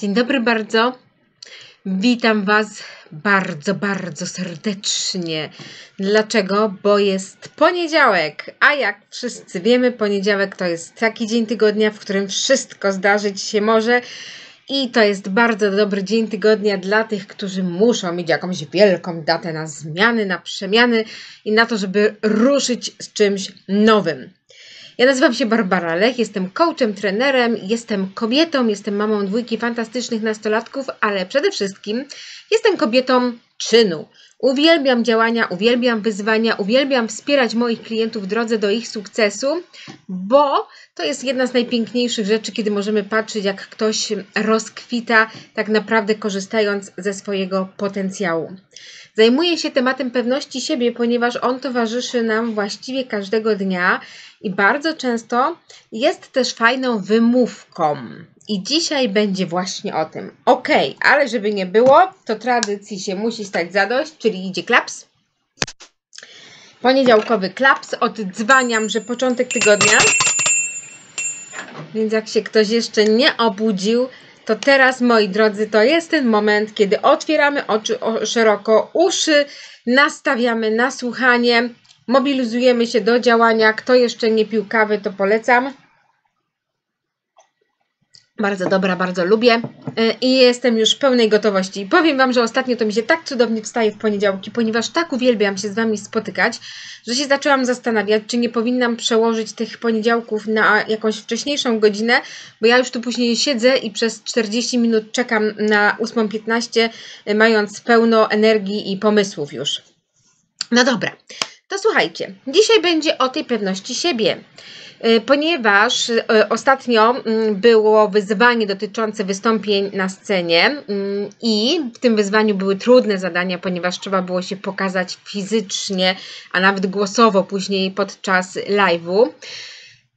Dzień dobry bardzo. Witam Was bardzo, bardzo serdecznie. Dlaczego? Bo jest poniedziałek, a jak wszyscy wiemy, poniedziałek to jest taki dzień tygodnia, w którym wszystko zdarzyć się może. I to jest bardzo dobry dzień tygodnia dla tych, którzy muszą mieć jakąś wielką datę na zmiany, na przemiany i na to, żeby ruszyć z czymś nowym. Ja nazywam się Barbara Lech, jestem coachem, trenerem, jestem kobietą, jestem mamą dwójki fantastycznych nastolatków, ale przede wszystkim jestem kobietą czynu. Uwielbiam działania, uwielbiam wyzwania, uwielbiam wspierać moich klientów w drodze do ich sukcesu, bo to jest jedna z najpiękniejszych rzeczy, kiedy możemy patrzeć, jak ktoś rozkwita, tak naprawdę korzystając ze swojego potencjału. Zajmuję się tematem pewności siebie, ponieważ on towarzyszy nam właściwie każdego dnia i bardzo często jest też fajną wymówką. I dzisiaj będzie właśnie o tym. Ok, ale żeby nie było, to tradycji się musi stać zadość, czyli idzie klaps. Poniedziałkowy klaps. Oddzwaniam, że początek tygodnia. Więc jak się ktoś jeszcze nie obudził, to teraz, moi drodzy, to jest ten moment, kiedy otwieramy oczy szeroko, uszy nastawiamy na słuchanie, mobilizujemy się do działania. Kto jeszcze nie pił kawy, to polecam. Bardzo dobra, bardzo lubię y, i jestem już w pełnej gotowości. Powiem Wam, że ostatnio to mi się tak cudownie wstaje w poniedziałki, ponieważ tak uwielbiam się z Wami spotykać, że się zaczęłam zastanawiać, czy nie powinnam przełożyć tych poniedziałków na jakąś wcześniejszą godzinę, bo ja już tu później siedzę i przez 40 minut czekam na 8.15, y, mając pełno energii i pomysłów już. No dobra, to słuchajcie, dzisiaj będzie o tej pewności siebie. Y, ponieważ y, ostatnio mm, było wyzwanie dotyczące wystąpień na scenie mm, i w tym wyzwaniu były trudne zadania, ponieważ trzeba było się pokazać fizycznie, a nawet głosowo później podczas live'u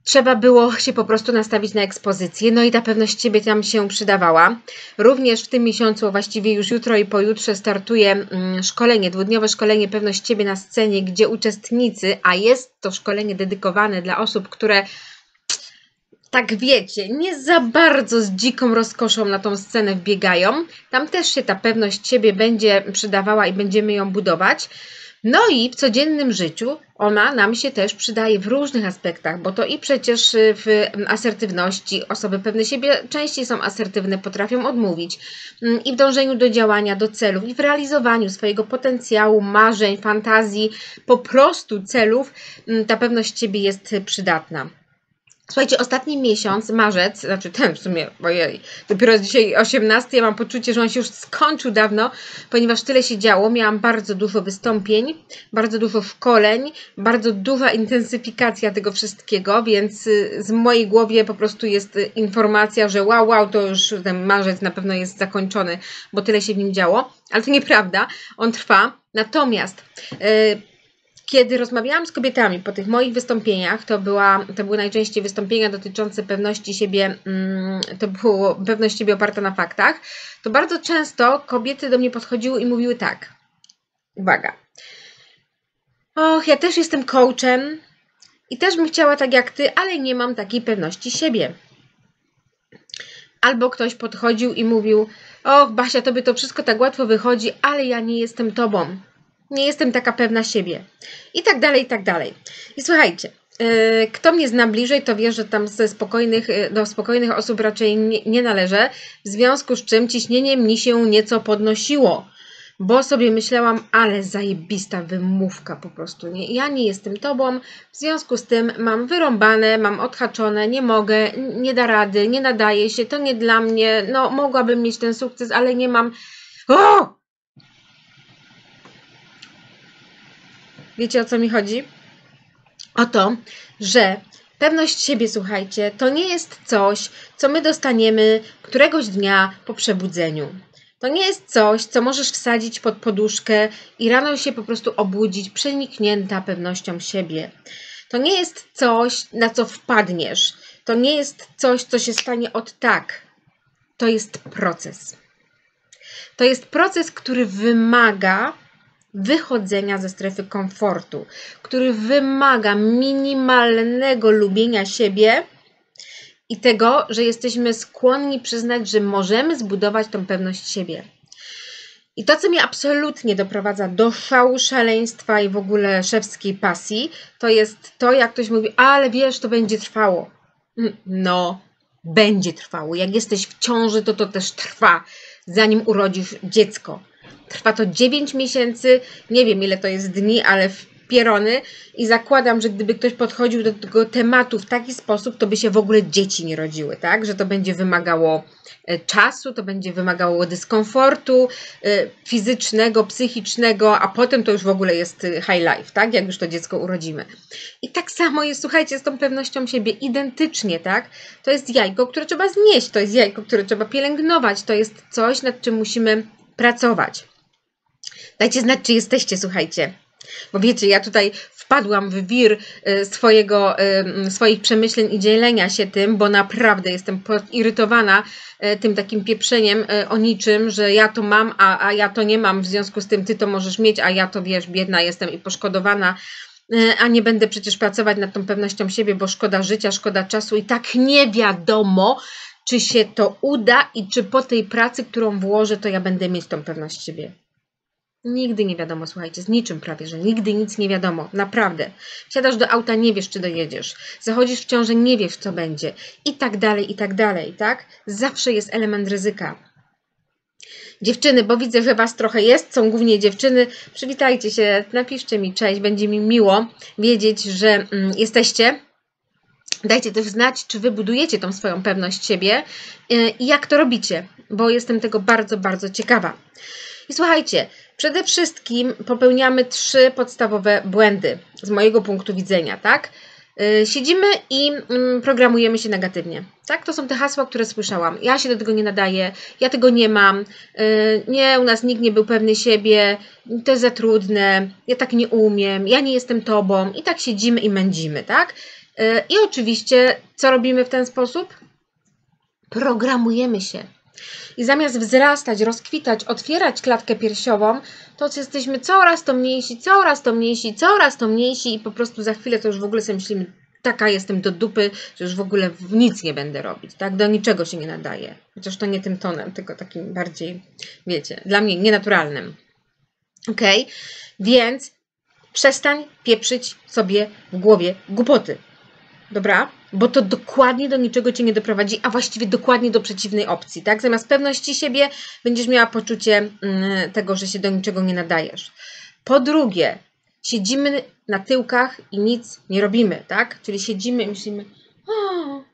trzeba było się po prostu nastawić na ekspozycję, no i ta pewność siebie tam się przydawała. Również w tym miesiącu, właściwie już jutro i pojutrze startuje mm, szkolenie, dwudniowe szkolenie Pewność Ciebie na scenie, gdzie uczestnicy, a jest to szkolenie dedykowane dla osób, które tak wiecie, nie za bardzo z dziką rozkoszą na tą scenę wbiegają. Tam też się ta pewność siebie będzie przydawała i będziemy ją budować. No i w codziennym życiu ona nam się też przydaje w różnych aspektach, bo to i przecież y, w asertywności osoby pewne siebie częściej są asertywne, potrafią odmówić mm, i w dążeniu do działania, do celów i w realizowaniu swojego potencjału, marzeń, fantazji, po prostu celów, mm, ta pewność siebie jest przydatna. Słuchajcie, ostatni miesiąc, marzec, znaczy ten w sumie, ojej, dopiero dzisiaj 18, ja mam poczucie, że on się już skończył dawno, ponieważ tyle się działo. Miałam bardzo dużo wystąpień, bardzo dużo szkoleń, bardzo duża intensyfikacja tego wszystkiego, więc y, z mojej głowie po prostu jest informacja, że wow, wow, to już ten marzec na pewno jest zakończony, bo tyle się w nim działo, ale to nieprawda, on trwa. Natomiast yy, kiedy rozmawiałam z kobietami po tych moich wystąpieniach, to, była, to były najczęściej wystąpienia dotyczące pewności siebie, mm, to było pewność siebie oparta na faktach, to bardzo często kobiety do mnie podchodziły i mówiły tak. Uwaga. Och, ja też jestem coachem i też bym chciała tak jak ty, ale nie mam takiej pewności siebie. Albo ktoś podchodził i mówił: Och, Basia, tobie to wszystko tak łatwo wychodzi, ale ja nie jestem tobą nie jestem taka pewna siebie. I tak dalej, i tak dalej. I słuchajcie, e, kto mnie zna bliżej, to wie, że tam ze spokojnych, e, do spokojnych osób raczej nie, nie należę, w związku z czym ciśnienie mi się nieco podnosiło, bo sobie myślałam, ale zajebista wymówka po prostu. Nie? Ja nie jestem tobą, w związku z tym mam wyrąbane, mam odhaczone, nie mogę, nie da rady, nie nadaje się, to nie dla mnie, no mogłabym mieć ten sukces, ale nie mam. O! Wiecie o co mi chodzi? O to, że pewność siebie, słuchajcie, to nie jest coś, co my dostaniemy któregoś dnia po przebudzeniu. To nie jest coś, co możesz wsadzić pod poduszkę i rano się po prostu obudzić przeniknięta pewnością siebie. To nie jest coś, na co wpadniesz. To nie jest coś, co się stanie od tak. To jest proces. To jest proces, który wymaga wychodzenia ze strefy komfortu, który wymaga minimalnego lubienia siebie i tego, że jesteśmy skłonni przyznać, że możemy zbudować tą pewność siebie. I to, co mnie absolutnie doprowadza do szału, szaleństwa i w ogóle szewskiej pasji, to jest to, jak ktoś mówi, ale wiesz, to będzie trwało. Mm, no, będzie trwało. Jak jesteś w ciąży, to to też trwa, zanim urodzisz dziecko. Trwa to 9 miesięcy, nie wiem ile to jest dni, ale w pierony i zakładam, że gdyby ktoś podchodził do tego tematu w taki sposób, to by się w ogóle dzieci nie rodziły, tak? Że to będzie wymagało e, czasu, to będzie wymagało dyskomfortu e, fizycznego, psychicznego, a potem to już w ogóle jest e, high life, tak? Jak już to dziecko urodzimy. I tak samo jest, słuchajcie, z tą pewnością siebie, identycznie, tak? To jest jajko, które trzeba znieść, to jest jajko, które trzeba pielęgnować, to jest coś, nad czym musimy pracować. Dajcie znać, czy jesteście, słuchajcie. Bo wiecie, ja tutaj wpadłam w wir y, swojego, y, swoich przemyśleń i dzielenia się tym, bo naprawdę jestem irytowana y, tym takim pieprzeniem o niczym, że ja to mam, a, a ja to nie mam, w związku z tym ty to możesz mieć, a ja to wiesz, biedna jestem i poszkodowana a nie będę przecież pracować nad tą pewnością siebie, bo szkoda życia, szkoda czasu i tak nie wiadomo, czy się to uda i czy po tej pracy, którą włożę, to ja będę mieć tą pewność siebie. Nigdy nie wiadomo, słuchajcie, z niczym prawie, że nigdy nic nie wiadomo, naprawdę. Siadasz do auta, nie wiesz, czy dojedziesz. Zachodzisz w ciążę, nie wiesz, co będzie. I tak dalej, i tak dalej, tak? Zawsze jest element ryzyka. Dziewczyny, bo widzę, że Was trochę jest, są głównie dziewczyny. Przywitajcie się, napiszcie mi cześć, będzie mi miło wiedzieć, że mm, jesteście. Dajcie też znać, czy Wy budujecie tą swoją pewność siebie yy, i jak to robicie, bo jestem tego bardzo, bardzo ciekawa. I słuchajcie, Przede wszystkim popełniamy trzy podstawowe błędy z mojego punktu widzenia, tak? Y, siedzimy i mm, programujemy się negatywnie. Tak, to są te hasła, które słyszałam. Ja się do tego nie nadaję, ja tego nie mam, y, nie, u nas nikt nie był pewny siebie, to jest za trudne, ja tak nie umiem, ja nie jestem tobą i tak siedzimy i mędzimy, tak? Y, I oczywiście, co robimy w ten sposób? Programujemy się. I zamiast wzrastać, rozkwitać, otwierać klatkę piersiową, to jesteśmy coraz to mniejsi, coraz to mniejsi, coraz to mniejsi i po prostu za chwilę to już w ogóle sobie myślimy, taka jestem do dupy, że już w ogóle nic nie będę robić, tak? Do niczego się nie nadaje. Chociaż to nie tym tonem, tylko takim bardziej, wiecie, dla mnie nienaturalnym. Ok? Więc przestań pieprzyć sobie w głowie głupoty. Dobra? Bo to dokładnie do niczego cię nie doprowadzi, a właściwie dokładnie do przeciwnej opcji, tak? Zamiast pewności siebie będziesz miała poczucie mm, tego, że się do niczego nie nadajesz. Po drugie, siedzimy na tyłkach i nic nie robimy, tak? Czyli siedzimy i myślimy,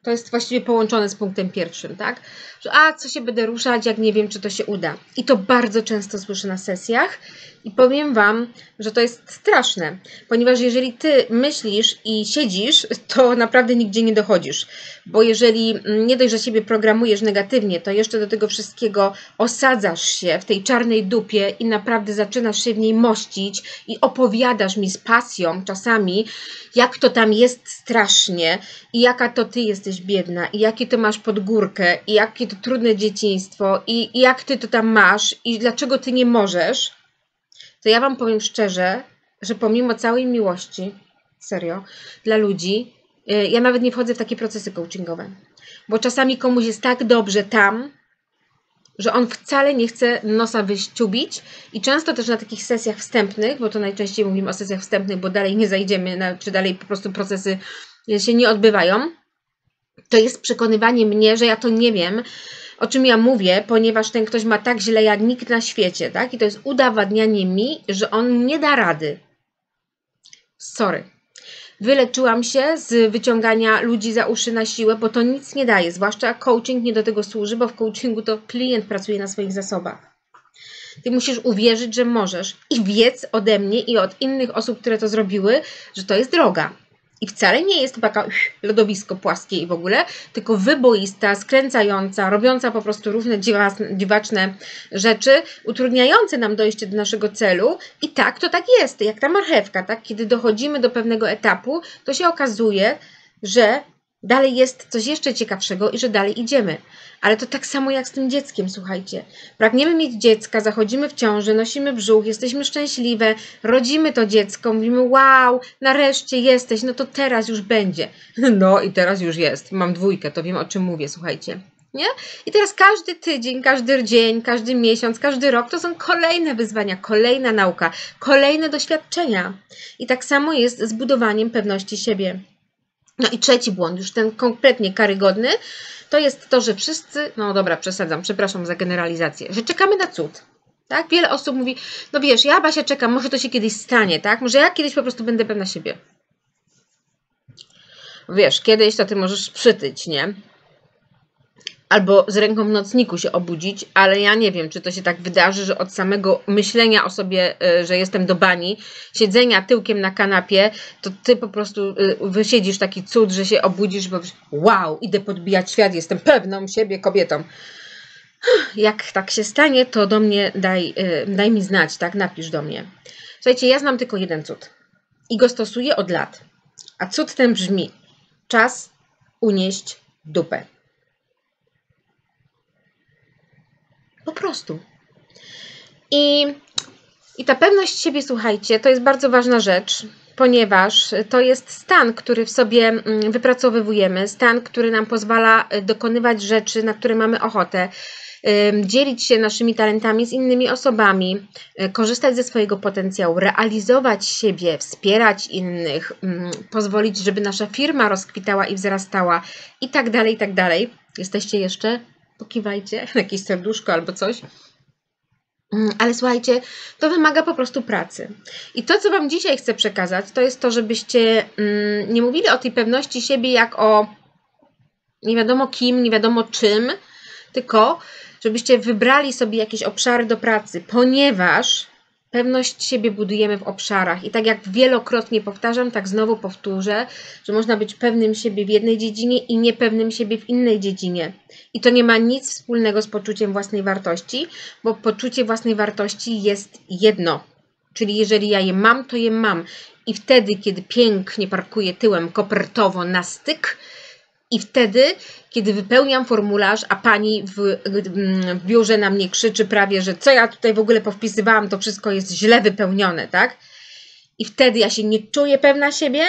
to jest właściwie połączone z punktem pierwszym, tak? Że a, co się będę ruszać, jak nie wiem, czy to się uda. I to bardzo często słyszę na sesjach i powiem Wam, że to jest straszne, ponieważ jeżeli Ty myślisz i siedzisz, to naprawdę nigdzie nie dochodzisz. Bo jeżeli nie dość, że siebie programujesz negatywnie, to jeszcze do tego wszystkiego osadzasz się w tej czarnej dupie i naprawdę zaczynasz się w niej mościć i opowiadasz mi z pasją czasami, jak to tam jest strasznie i jaka to Ty jesteś biedna i jakie to masz podgórkę i jakie to trudne dzieciństwo i, i jak Ty to tam masz i dlaczego Ty nie możesz, to ja Wam powiem szczerze, że pomimo całej miłości, serio, dla ludzi, y, ja nawet nie wchodzę w takie procesy coachingowe. Bo czasami komuś jest tak dobrze tam, że on wcale nie chce nosa wyściubić i często też na takich sesjach wstępnych, bo to najczęściej mówimy o sesjach wstępnych, bo dalej nie zajdziemy, czy dalej po prostu procesy się nie odbywają, to jest przekonywanie mnie, że ja to nie wiem, o czym ja mówię, ponieważ ten ktoś ma tak źle jak nikt na świecie, tak? I to jest udowadnianie mi, że on nie da rady. Sorry. Wyleczyłam się z wyciągania ludzi za uszy na siłę, bo to nic nie daje, zwłaszcza coaching nie do tego służy, bo w coachingu to klient pracuje na swoich zasobach. Ty musisz uwierzyć, że możesz i wiedz ode mnie i od innych osób, które to zrobiły, że to jest droga. I wcale nie jest to taka lodowisko płaskie i w ogóle, tylko wyboista, skręcająca, robiąca po prostu różne dziwaczne rzeczy, utrudniające nam dojście do naszego celu. I tak, to tak jest, jak ta marchewka, tak? Kiedy dochodzimy do pewnego etapu, to się okazuje, że dalej jest coś jeszcze ciekawszego i że dalej idziemy. Ale to tak samo jak z tym dzieckiem, słuchajcie. Pragniemy mieć dziecka, zachodzimy w ciąży, nosimy brzuch, jesteśmy szczęśliwe, rodzimy to dziecko, mówimy wow, nareszcie jesteś, no to teraz już będzie. No i teraz już jest. Mam dwójkę, to wiem o czym mówię, słuchajcie. Nie? I teraz każdy tydzień, każdy dzień, każdy miesiąc, każdy rok to są kolejne wyzwania, kolejna nauka, kolejne doświadczenia. I tak samo jest z budowaniem pewności siebie. No i trzeci błąd, już ten kompletnie karygodny, to jest to, że wszyscy, no dobra, przesadzam, przepraszam za generalizację, że czekamy na cud. Tak? Wiele osób mówi, no wiesz, ja Basia czekam, może to się kiedyś stanie, tak? Może ja kiedyś po prostu będę pewna siebie. Wiesz, kiedyś to ty możesz przytyć, nie? Albo z ręką w nocniku się obudzić, ale ja nie wiem, czy to się tak wydarzy, że od samego myślenia o sobie, e, że jestem do bani, siedzenia tyłkiem na kanapie, to ty po prostu e, wysiedzisz taki cud, że się obudzisz powiesz, wow, idę podbijać świat, jestem pewną siebie kobietą. Jak tak się stanie, to do mnie daj, e, daj mi znać, tak? Napisz do mnie. Słuchajcie, ja znam tylko jeden cud i go stosuję od lat. A cud ten brzmi: czas unieść dupę. Po prostu. I, I ta pewność siebie, słuchajcie, to jest bardzo ważna rzecz, ponieważ to jest stan, który w sobie mm, wypracowywujemy, stan, który nam pozwala y, dokonywać rzeczy, na które mamy ochotę, dzielić się naszymi talentami z innymi osobami, y, korzystać ze swojego potencjału, realizować siebie, wspierać innych, pozwolić, żeby nasza firma rozkwitała i wzrastała i tak dalej, i tak dalej. Jesteście jeszcze? Pokiwajcie, jakieś serduszko albo coś. Mm, ale słuchajcie, to wymaga po prostu pracy. I to, co Wam dzisiaj chcę przekazać, to jest to, żebyście mm, nie mówili o tej pewności siebie jak o nie wiadomo kim, nie wiadomo czym, tylko żebyście wybrali sobie jakieś obszary do pracy, ponieważ Pewność siebie budujemy w obszarach i tak jak wielokrotnie powtarzam, tak znowu powtórzę, że można być pewnym siebie w jednej dziedzinie i niepewnym siebie w innej dziedzinie. I to nie ma nic wspólnego z poczuciem własnej wartości, bo poczucie własnej wartości jest jedno. Czyli jeżeli ja je mam, to je mam. I wtedy, kiedy pięknie parkuję tyłem kopertowo na styk, i wtedy, kiedy wypełniam formularz, a pani w, w, biurze na mnie krzyczy prawie, że co ja tutaj w ogóle powpisywałam, to wszystko jest źle wypełnione, tak? I wtedy ja się nie czuję pewna siebie,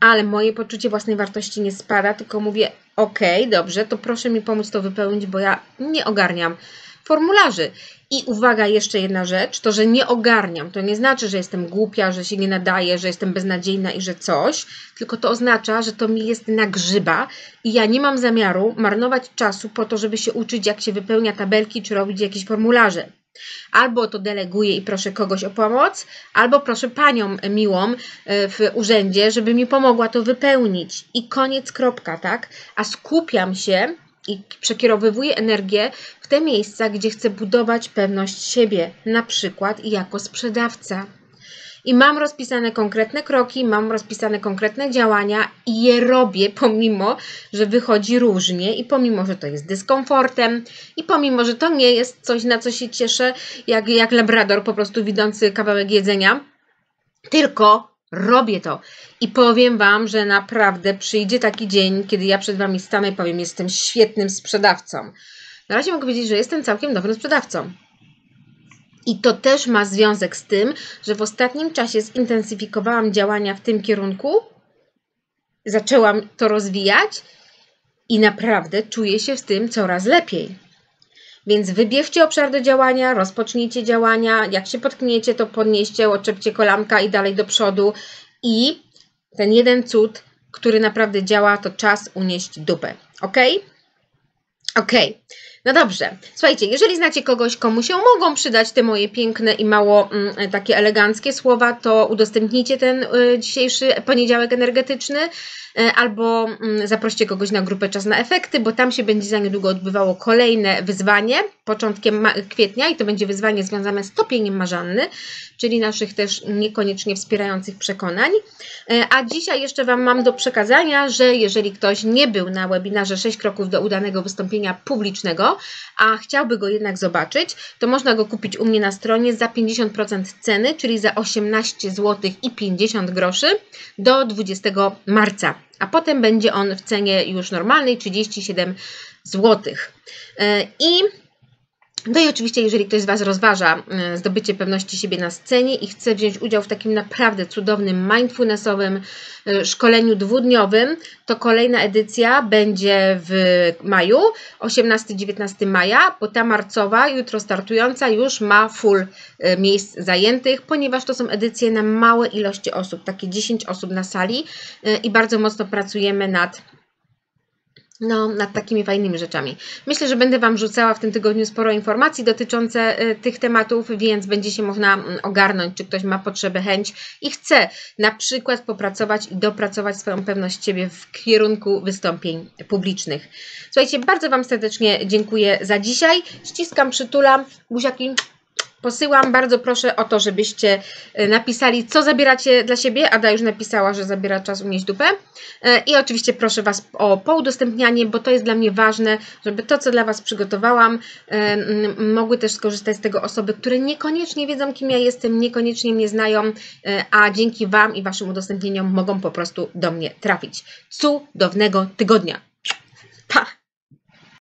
ale moje poczucie własnej wartości nie spada, tylko mówię, ok, dobrze, to proszę mi pomóc to wypełnić, bo ja nie ogarniam formularzy. I uwaga, jeszcze jedna rzecz, to, że nie ogarniam, to nie znaczy, że jestem głupia, że się nie nadaje, że jestem beznadziejna i że coś, tylko to oznacza, że to mi jest na grzyba i ja nie mam zamiaru marnować czasu po to, żeby się uczyć, jak się wypełnia tabelki czy robić jakieś formularze. Albo to deleguję i proszę kogoś o pomoc, albo proszę panią miłą e, w urzędzie, żeby mi pomogła to wypełnić. I koniec, kropka, tak? A skupiam się i przekierowywuję energię w te miejsca, gdzie chcę budować pewność siebie, na przykład jako sprzedawca. I mam rozpisane konkretne kroki, mam rozpisane konkretne działania i je robię, pomimo, że wychodzi różnie i pomimo, że to jest dyskomfortem i pomimo, że to nie jest coś, na co się cieszę, jak, jak labrador po prostu widzący kawałek jedzenia, tylko robię to. I powiem Wam, że naprawdę przyjdzie taki dzień, kiedy ja przed Wami stanę i powiem, jestem świetnym sprzedawcą. Na razie mogę powiedzieć, że jestem całkiem dobrym sprzedawcą. I to też ma związek z tym, że w ostatnim czasie zintensyfikowałam działania w tym kierunku, zaczęłam to rozwijać i naprawdę czuję się w tym coraz lepiej. Więc wybierzcie obszar do działania, rozpocznijcie działania. Jak się potkniecie, to podnieście, oczepcie kolanka i dalej do przodu. I ten jeden cud, który naprawdę działa, to czas unieść dupę. Ok? Ok. No dobrze. Słuchajcie, jeżeli znacie kogoś, komu się mogą przydać te moje piękne i mało mm, takie eleganckie słowa, to udostępnijcie ten y, dzisiejszy poniedziałek energetyczny. E, albo mm, zaproście kogoś na grupę Czas na Efekty, bo tam się będzie za niedługo odbywało kolejne wyzwanie, początkiem kwietnia i to będzie wyzwanie związane z topieniem marzanny, czyli naszych też niekoniecznie wspierających przekonań. E, a dzisiaj jeszcze Wam mam do przekazania, że jeżeli ktoś nie był na webinarze 6 kroków do udanego wystąpienia publicznego, a chciałby go jednak zobaczyć, to można go kupić u mnie na stronie za 50% ceny, czyli za 18 zł i 50 groszy do 20 marca. A potem będzie on w cenie już normalnej 37 zł. I no i oczywiście, jeżeli ktoś z Was rozważa e, zdobycie pewności siebie na scenie i chce wziąć udział w takim naprawdę cudownym, mindfulnessowym e, szkoleniu dwudniowym, to kolejna edycja będzie w maju, 18-19 maja, bo ta marcowa, jutro startująca, już ma full e, miejsc zajętych, ponieważ to są edycje na małe ilości osób, takie 10 osób na sali i bardzo mocno pracujemy nad no, nad takimi fajnymi rzeczami. Myślę, że będę Wam rzucała w tym tygodniu sporo informacji dotyczące y, tych tematów, więc będzie się można mm, ogarnąć, czy ktoś ma potrzebę, chęć i chce na przykład popracować i dopracować swoją pewność siebie w kierunku wystąpień publicznych. Słuchajcie, bardzo Wam serdecznie dziękuję za dzisiaj. Ściskam, przytulam, buziaki posyłam. Bardzo proszę o to, żebyście e, napisali, co zabieracie dla siebie. Ada już napisała, że zabiera czas umieść dupę. E, I oczywiście proszę Was o poudostępnianie, bo to jest dla mnie ważne, żeby to, co dla Was przygotowałam, e, mogły też skorzystać z tego osoby, które niekoniecznie wiedzą, kim ja jestem, niekoniecznie mnie znają, a dzięki Wam i Waszym udostępnieniom mogą po prostu do mnie trafić. Cudownego tygodnia!